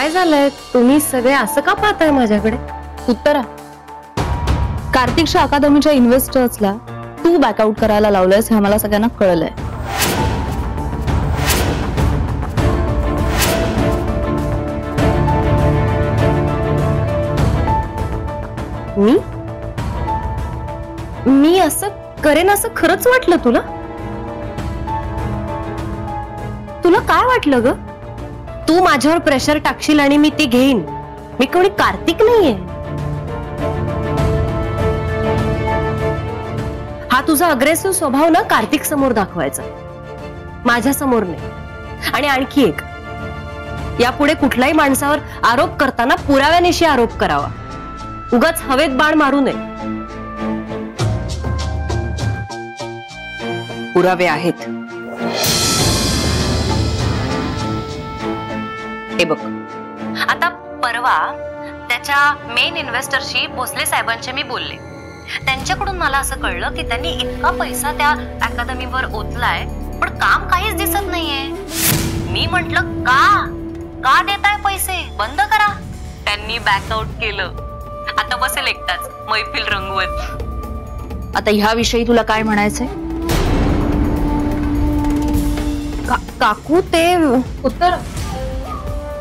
काय झालंय? तुम्ही सगळे असं का पाहताय माझ्याकडे? उत्तरा. कार्तिकच्या अकादमीच्या इन्व्हेस्टर्सला तू बॅकआउट करायला लावलंयस हे आम्हाला सगळ्यांना कळलंय. मी? मी असं करेन असं खरंच वाटलं तुला? तुला काय वाटलं ग? तू माझ्यावर प्रेशर टाकशील आणि मी ते घेईन. मी कोणी कार्तिक नाहीये. हा तुझा अग्रेसिव्ह स्वभाव ना कार्तिक समोर दाखवायचा. माझ्यासमोर नाही. आणि आणखी एक. यापुढे कुठल्याही माणसावर आरोप करताना पुराव्यानिशी आरोप करावा. उगाच हवेत बाण मारू नये. पुरावे आहेत. हे बघ. आता परवा त्याच्या मेन इन्व्हेस्टरशी भोसले साहेबांचे मी बोलले. त्यांच्याकडून मला असं कळलं की त्यांनी इतका पैसा त्या अकादमीवर ओतलाय, पण काम काहीच दिसत नाहीये. मी म्हंटल, का? का देताय पैसे? बंद करा. त्यांनी बॅकआउट केलं. आता बसेल एकटाच, मैफिल रंगवत. आता ह्याविषयी तुला काय म्हणायचंय? का- काकू, ते उत्तर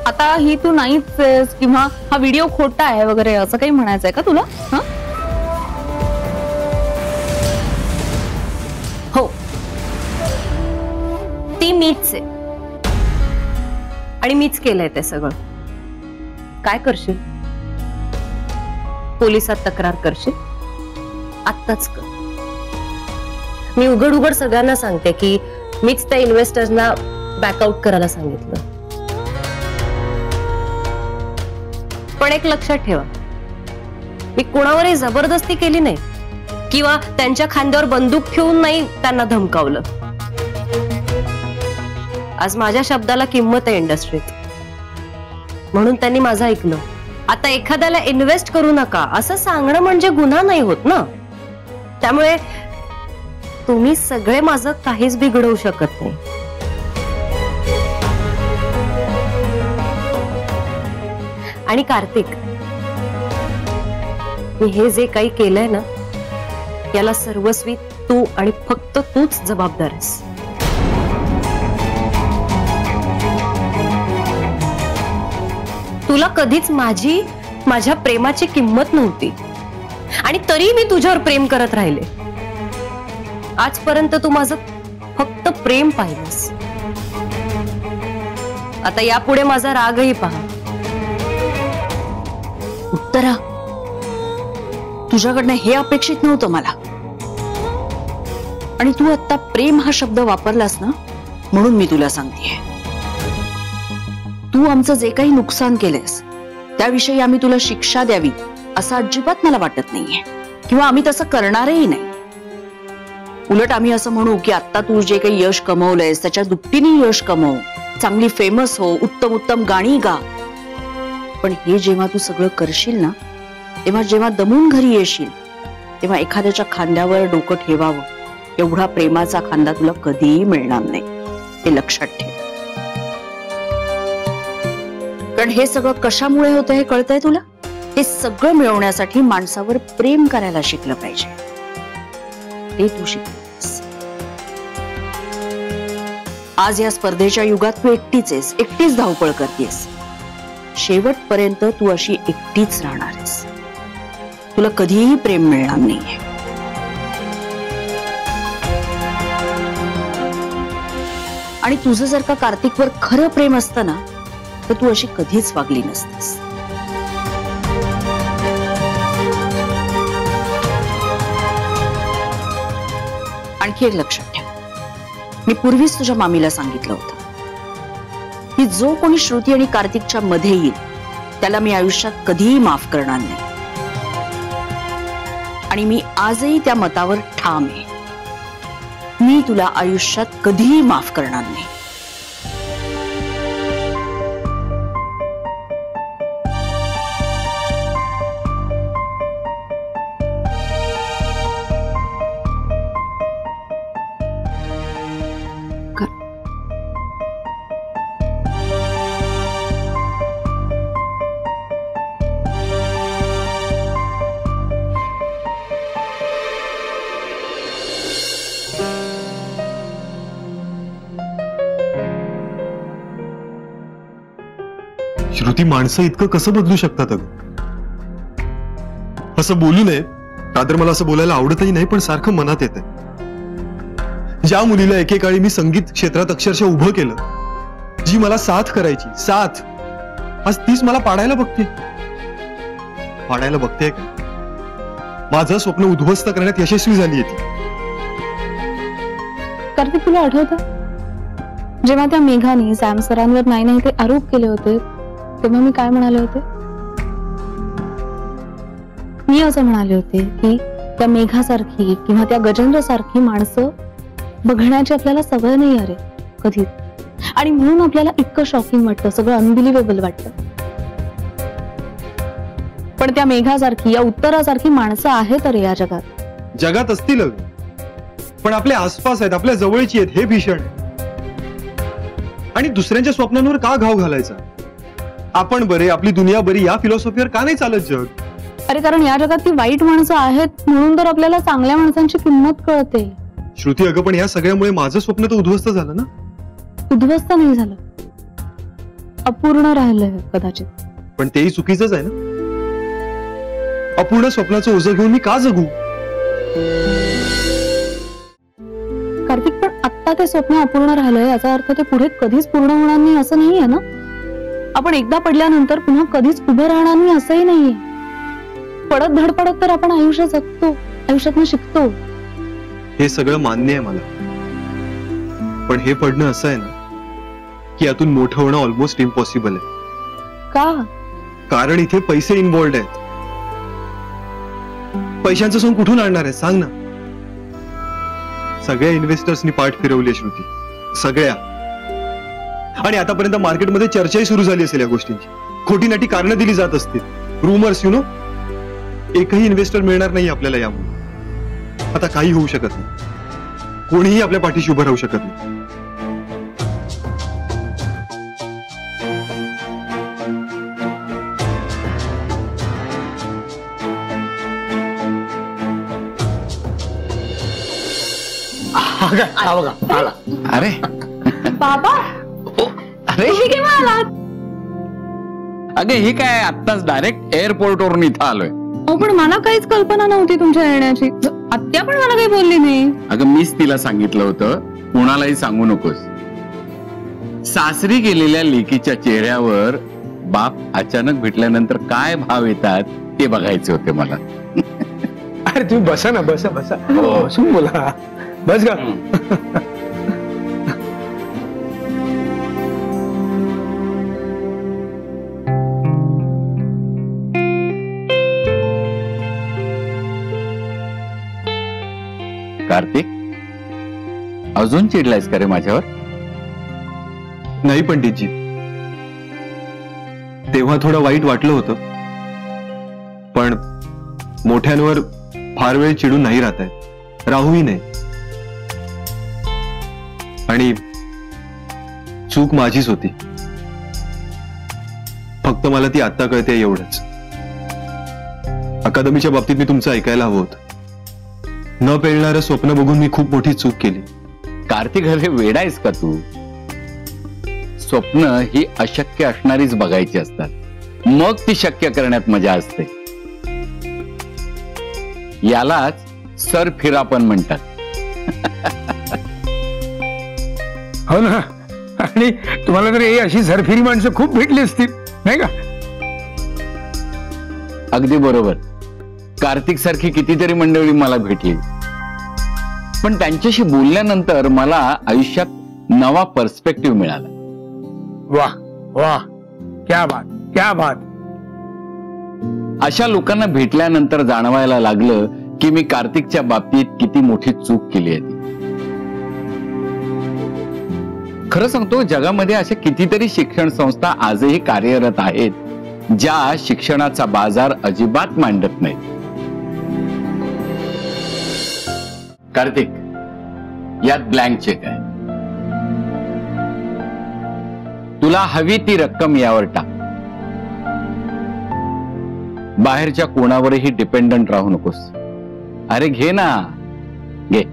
आता ही तू नाहीच किंवा हा व्हिडिओ खोटा आहे वगैरे असं काही म्हणायचं आहे का तुला? हा? हो. ती मीच आहे. आणि मीच केलंय ते सगळं. काय करशील? पोलिसात तक्रार करशील? आत्ताच कर. मी उघड उघड सगळ्यांना सांगते की मीच त्या इन्व्हेस्टर्सना बॅकआउट करायला सांगितलं. पण एक लक्षात ठेवा. मी कोणावरही जबरदस्ती केली नाही किंवा त्यांच्या खांद्यावर बंदूक ठेवून नाही त्यांना धमकावलं. आज माझ्या शब्दाला किंमत आहे इंडस्ट्रीत म्हणून त्यांनी माझं ऐकलं. आता एखाद्याला इन्व्हेस्ट करू नका. असं सांगणं म्हणजे गुन्हा नाही होत ना? त्यामुळे तुम्ही सगळे माझं काहीच बिघडवू शकत नाही. आणि कार्तिक. मी हे जे काही केलंय ना याला सर्वस्वी तू आणि फक्त तूच जबाबदार आहेस. तुला कधीच माझी माझ्या प्रेमाची किंमत नव्हती. आणि तरी मी तुझ्यावर प्रेम करत राहिले. आजपर्यंत तू माझं फक्त प्रेम पाहिलंस. आता यापुढे माझा रागही पहा. उत्तरा. तुझ्याकडनं हे अपेक्षित नव्हतं मला. आणि तू आता प्रेम हा शब्द वापरलास ना म्हणून मी तुला सांगतेय. तू आमचं जे काही नुकसान केलंयस त्याविषयी आम्ही तुला शिक्षा द्यावी असं अजिबात मला वाटत नाहीये. किंवा आम्ही तसं करणारही नाही. उलट आम्ही असं म्हणू की आता तू जे काही यश कमवलंयस त्याच्या दुपटीने यश कमव. चांगली फेमस हो उत्तम उत्तम गाणी गा. पण हे जेव्हा तू सगळं करशील ना तेव्हा जेव्हा दमून घरी येशील तेव्हा एखाद्याच्या खांद्यावर डोकं ठेवावं. एवढा प्रेमाचा खांदा तुला कधीही मिळणार नाही. हे लक्षात ठेव. कारण हे सगळं कशामुळे होतं हे कळतंय तुला? हे सगळं मिळवण्यासाठी माणसावर प्रेम करायला शिकलं पाहिजे. ते तू शिकलीस. आज या स्पर्धेच्या युगात तू एकटीच आहेस एकटीच धावपळ करतेस. शेवटपर्यंत तू अशी एकटीच राहणार आहेस. तुला कधीही प्रेम मिळणार नाहीये. आणि तुझं जर का कार्तिकवर खरं प्रेम असतं ना तर तू अशी कधीच वागली नसतीस. आणखी एक लक्षात ठेव. मी पूर्वीच तुझ्या मामीला सांगितलं होतं. की जो कोणी श्रुती आणि कार्तिकच्या मध्ये येईल त्याला मी आयुष्यात कधीही माफ करणार नाही. आणि मी आजही त्या मतावर ठाम आहे. मी तुला आयुष्यात कधीही माफ करणार नाही. श्रुती माणसं इतकं कसं बदलू शकतात अगं? असं बोलू नये. का तर मला असं बोलायला आवडतही नाही पण सारखं मनात येत ज्या मुलीला एकेकाळी मी संगीत क्षेत्रात अक्षरशः उभं केलं जी मला साथ करायची साथ. आज तीच मला पाडायला बघते. पाडायला बघते का? माझं स्वप्न उद्ध्वस्त करण्यात यशस्वी झाली ती. कारण तुला आठवतं? जेव्हा त्या मेघाने सॅम सरांवर नाही नाही ते आरोप केले होते तेव्हा मी काय म्हणाले होते? मी असं म्हणाले होते की त्या मेघासारखी किंवा त्या गजेंद्र सारखी माणसं बघण्याची आपल्याला सवय नाही अरे कधी. आणि म्हणून आपल्याला इतकं शॉकिंग वाटतं सगळं अनबिलिव्हेबल वाटतं. पण त्या मेघासारखी या उत्तरासारखी माणसं आहेत अरे या जगात. जगात असतील पण आपल्या आसपास आहेत आपल्या जवळची आहेत हे भीषण. आणि दुसऱ्यांच्या स्वप्नांवर का घाव घालायचा? आपण बरे आपली दुनिया बरी या फिलॉसॉफीवर का नाही चालत जग? अरे कारण या जगात ती वाईट माणसं आहेत म्हणून तर आपल्याला चांगल्या माणसांची किंमत कळते. श्रुती अगं पण या सगळ्यामुळे माझं स्वप्न तर उद्ध्वस्त झालं ना? उद्ध्वस्त नाही झालं. अपूर्ण राहिलंय कदाचित. पण तेही चुकीचंच आहे ना? अपूर्ण स्वप्नाचं ओझं घेऊन मी का जगू? कार्तिक पण आत्ता ते स्वप्न अपूर्ण राहिलंय याचा अर्थ ते पुढे कधीच पूर्ण होणार नाही असं नाहीये ना? आपण एकदा पडल्यानंतर पुन्हा कधीच उभं राहणार नाही असंही नाहीये. पडत धडपडत तर आपण आयुष्य जगतो आयुष्यातनं शिकतो. हे सगळं मान्य आहे मला. पण हे पडणं असं आहे ना की यातून मोठं होणं ऑलमोस्ट इम्पॉसिबल आहे. का? कारण इथे पैसे इन्व्हॉल्ड आहेत. पैशांचं सोंग कुठून आणणार आहे? सांग ना. सगळ्या इन्व्हेस्टर्सनी पाठ फिरवली श्रुती. सगळ्या. आणि आतापर्यंत मार्केटमध्ये चर्चाही सुरू झाली असेल या गोष्टींची. खोटी नाटी कारणं दिली जात असतील. रुमर्स यु नो एकही इन्व्हेस्टर मिळणार नाही आपल्याला यामुळे. आता काही होऊ शकत नाही. कोणीही आपल्या पाठीशी उभं राहू शकत नाही. काय? बघा आला. अरे. बाबा अरे केव्हा आलात? अगे हे काय आत्ताच डायरेक्ट एअरपोर्ट वरून इथं आलोय. हो पण मला काहीच कल्पना नव्हती तुमच्या येण्याची. आत्या पण मला काही बोलली नाही. अगं मीच तिला सांगितलं होतं कुणालाही सांगू नकोस. सासरी गेलेल्या लेकीच्या चेहऱ्यावर बाप अचानक भेटल्यानंतर काय भाव येतात ते बघायचे होते मला. अरे तुम्ही बसा ना बसा बसा. बसून बोला बस का कार्तिक? अजून चिडलायस का रे माझ्यावर? नाही पंडितजी. तेव्हा थोडं वाईट वाटलं होतं. पण मोठ्यांवर फार वेळ चिडून नाही राहत आहे. राहूही नाही. आणि चूक माझीच होती. फक्त मला ती आत्ता कळते एवढंच. अकादमीच्या बाबतीत मी तुमचं ऐकायला हवं होतं. न पेलणारं स्वप्न बघून मी खूप मोठी चूक केली. कार्तिक अरे वेडायस का तू? स्वप्न ही अशक्य असणारीच बघायची असतात. मग ती शक्य करण्यात मजा असते. यालाच सर फिरापण म्हणतात. हो ना. आणि तुम्हाला तर ही अशी सरफिरी माणसं खूप भेटली असतील नाही का? अगदी बरोबर. कार्तिक सारखी कितीतरी मंडळी मला भेटली. पण त्यांच्याशी बोलल्यानंतर मला आयुष्यात नवा पर्स्पेक्टिव्ह मिळाला. वाह वाह क्या बात क्या बात. अशा लोकांना भेटल्यानंतर जाणवायला लागलं की मी कार्तिकच्या बाबतीत किती मोठी चूक केली आहे. खरं सांगतो जगामध्ये अशा कितीतरी शिक्षण संस्था आजही कार्यरत आहेत ज्या शिक्षणाचा बाजार अजिबात मांडत नाहीत. कार्तिक यात ब्लँक चेक आहे. तुला हवी ती रक्कम यावर टाक. बाहेरच्या कोणावरही डिपेंडंट राहू नकोस. अरे घे ना. घे.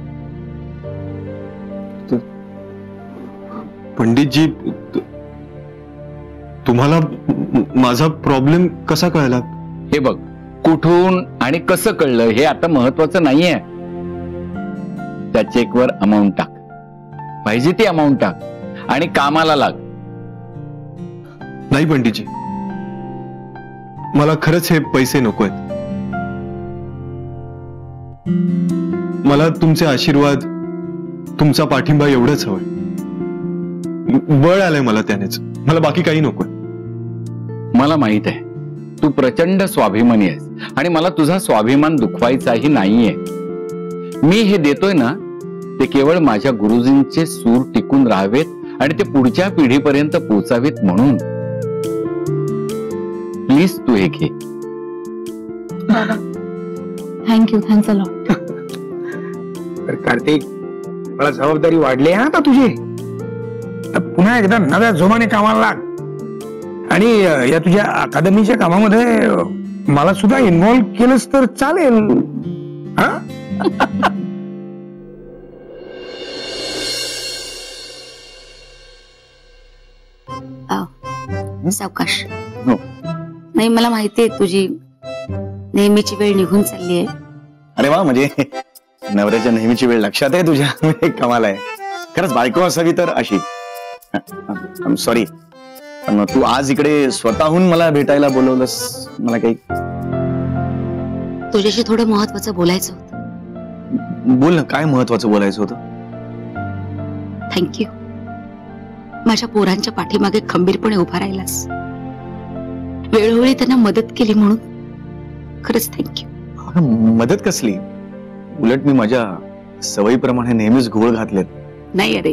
पंडितजी तु- तुम्हाला माझा प्रॉब्लेम कसा कळला? हे बघ कुठून आणि कसं कळलं हे आता महत्वाचं नाहीये. त्या चेकवर अमाऊंट टाक. पाहिजे ती अमाऊंट टाक. आणि कामाला लाग. नाही पंडितजी. मला खरंच हे पैसे नको आहेत. मला तुमचे आशीर्वाद तुमचा पाठिंबा एवढंच हवंय. बळ आलंय मला त्यानेच. मला बाकी काही नकोय मला माहीत आहे. तू प्रचंड स्वाभिमानी आहेस. आणि मला तुझा स्वाभिमान दुखवायचाही नाहीये. मी हे देतोय ना ते केवळ माझ्या गुरुजींचे सूर टिकून राहावेत आणि ते पुढच्या पिढीपर्यंत पोचावेत म्हणून. प्लीज तू हे घे. थँक्यू थँक्स अ लॉट तर कार्तिक मला जबाबदारी वाढली आहे आता तुझी. तर पुन्हा एकदा नव्या जोमाने कामाला लाग. आणि या तुझ्या अकादमीच्या कामामध्ये मला सुद्धा इन्व्हॉल्व केलंस तर चालेल. हा? सावकाश. हो. नाही मला माहितीये तुझी नेहमीची वेळ निघून चालली आहे अरे वा म्हणजे नवऱ्याच्या नेहमीची वेळ लक्षात आहे तुझ्या? कमाल आहे. खरंच बायको असावी तर अशी. सॉरी पण तू आज इकडे स्वतःहून मला भेटायला बोलवलंस मला काही तुझ्याशी थोडं महत्वाचं बोलायचं होतं. बोल ना काय महत्वाचं बोलायचं होतं? थँक्यू माझ्या पोरांच्या पाठीमागे खंबीरपणे उभा राहिलास. वेळोवेळी त्यांना मदत केली म्हणून. खरंच थँक्यू मदत कसली? उलट मी माझ्या सवयीप्रमाणे नेहमीच घोळ घातलेत. नाही अरे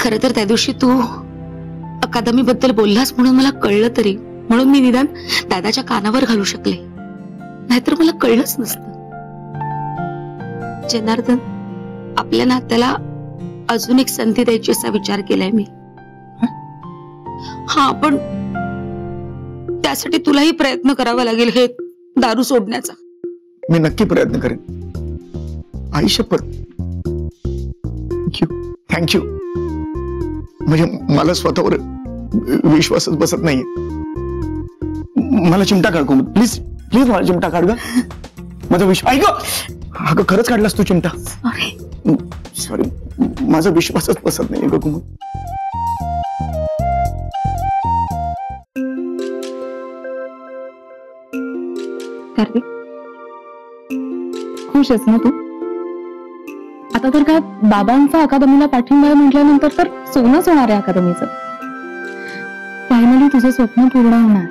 खर तर त्या दिवशी तू अकादमी बद्दल बोललास म्हणून मला कळलं तरी. म्हणून मी निदान दादाच्या कानावर घालू शकले. नाहीतर मला कळलंच नसतं. जनार्दन आपल्या नात्याला अजून एक संधी द्यायची असा विचार केलाय मी. हा पण त्यासाठी तुलाही प्रयत्न करावा लागेल हे दारू सोडण्याचा. मी नक्की प्रयत्न करेन. आई शपथ. थँक्यू म्हणजे मला स्वतःवर विश्वासच बसत नाहीये. मला चिमटा काढ प्लीज प्लीज मला चिमटा काढ ग. माझा विश्वास ऐक अगं खरंच काढलास तू चिमटा. माझा विश्वासच बसत नाहीये ग कोमल कार्तिक? खुश आहेस ना तू? आता तर काय बाबांचा अकादमीला पाठिंबा आहे म्हटल्यानंतर तर सोनच होणार आहे अकादमीचं. फायनली तुझं स्वप्न पूर्ण होणार.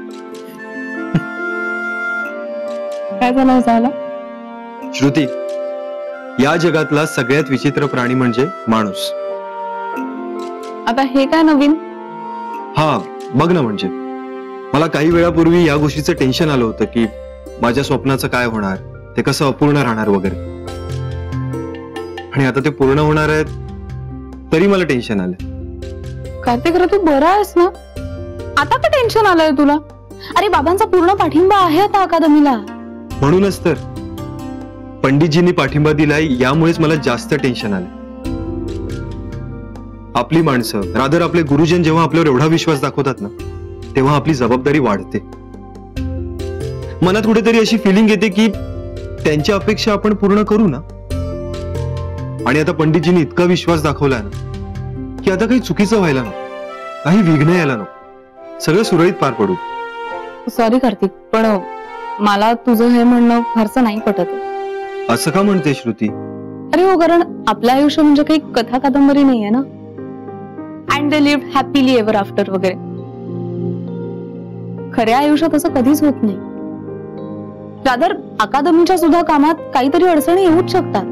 काय झालं आला? श्रुती या जगातला सगळ्यात विचित्र प्राणी म्हणजे माणूस. आता हे काय नवीन? हा बघ ना म्हणजे. मला काही वेळापूर्वी या गोष्टीचं टेन्शन आलं होतं की माझ्या स्वप्नाचं काय होणार ते कसं अपूर्ण राहणार वगैरे. आणि आता ते पूर्ण होणार आहे तरी मला टेन्शन आलं. कार्तिक तू बरा आहेस ना? आता का टेन्शन आलंय तुला? अरे बाबांचा पूर्ण पाठिंबा आहे आता अकादमीला. म्हणूनच तर. पंडितजींनी पाठिंबा दिलाय यामुळेच मला जास्त टेन्शन आलं. आपली माणसं रादर आपले गुरुजन जेव्हा आपल्यावर एवढा विश्वास दाखवतात ना तेव्हा आपली जबाबदारी वाढते. मनात कुठेतरी अशी फिलिंग येते की त्यांच्या अपेक्षा आपण पूर्ण करू ना? आणि आता पंडितजींनी इतका विश्वास दाखवला ना की आता काही चुकीचं व्हायला नको काही विघ्न यायला नको. सगळं सुरळीत पार पडू. सॉरी कार्तिक पण मला तुझं हे म्हणणं फारसं नाही पटत. आहे. असं का म्हणते श्रुती? अरे हो कारण आपलं आयुष्य म्हणजे काही कथा कादंबरी नाहीये ना? And they live happily ever after वगैरे. खऱ्या आयुष्यात असं कधीच होत नाही. रादर अकादमीच्या सुद्धा कामात काहीतरी अडचणी येऊच शकतात.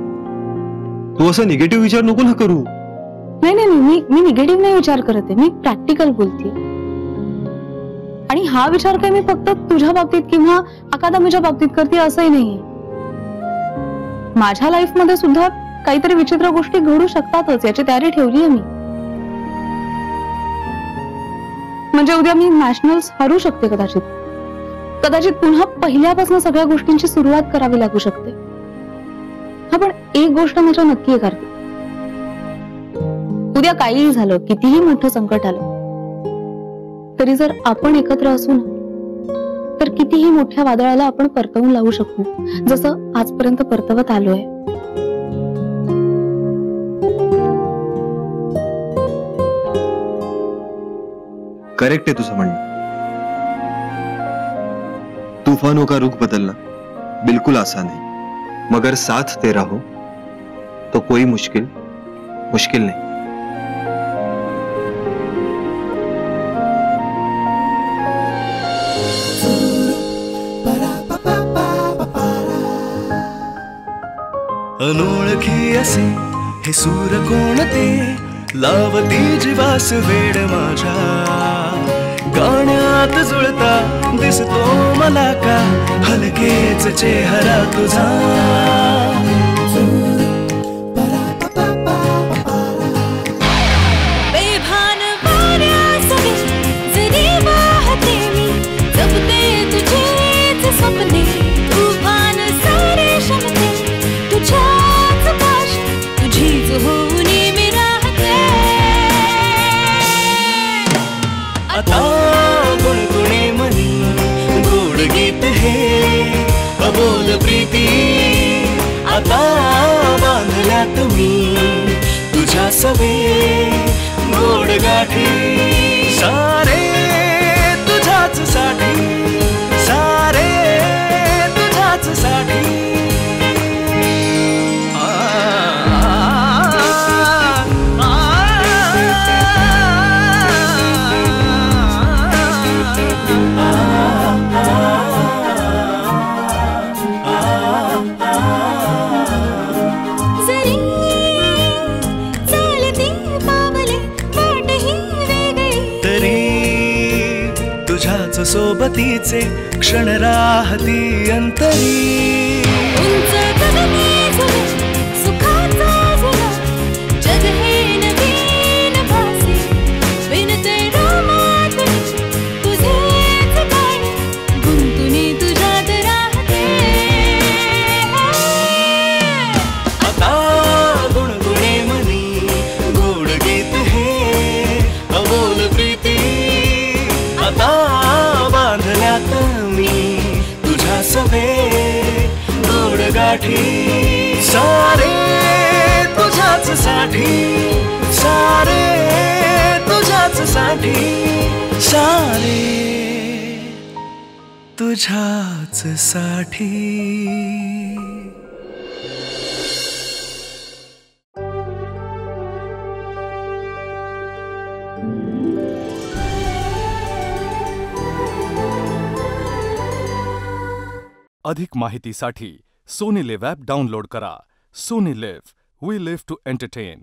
तू असं निगेटिव्ह विचार नको ना करू. नाही नाही नाही, मी मी निगेटिव्ह नाही विचार करत आहे. मी प्रॅक्टिकल बोलते आणि हा विचार काही मी फक्त तुझ्या बाबतीत किंवा अकादमीच्या बाबतीत करते असंही नाहीये. माझ्या लाईफमध्ये सुद्धा काहीतरी विचित्र गोष्टी घडू शकतातच याची तयारी ठेवली आहे मी. म्हणजे उद्या मी नॅशनल्स हरू शकते कदाचित. कदाचित पुन्हा पहिल्यापासून सगळ्या गोष्टींची सुरुवात करावी लागू शकते. हा पण एक गोष्ट माझ्या नक्की करते उद्या काहीही झालं कितीही मोठं संकट आलं तरी जर आपण एकत्र असू ना तर कितीही मोठ्या वादळाला आपण परतवून लावू शकू जसं आजपर्यंत परतवत आलोय. करेक्ट आहे तुझं म्हणणं. तूफानों का रुख बदलना बिल्कुल आसान है मगर साथ तेरा हो तो कोई मुश्किल मुश्किल नहीं. अनोळखी असे हे सूर कोणते? लावती जीवास वेड माझ्या गाण्यात जुळता दिसतो मला का? हलकेच चेहरा तुझा. सोबतीचे क्षण राहती अंतरी. साठी सारे तुझ्याच साठी. अधिक माहितीसाठी सोनी लिव्ह ॲप डाउनलोड करा. Sony LIV we live to entertain